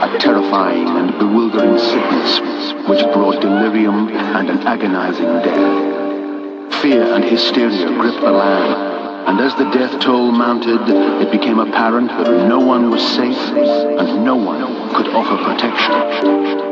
A terrifying and bewildering sickness which brought delirium and an agonizing death. Fear and hysteria gripped the land, and as the death toll mounted, it became apparent that no one was safe and no one could offer protection.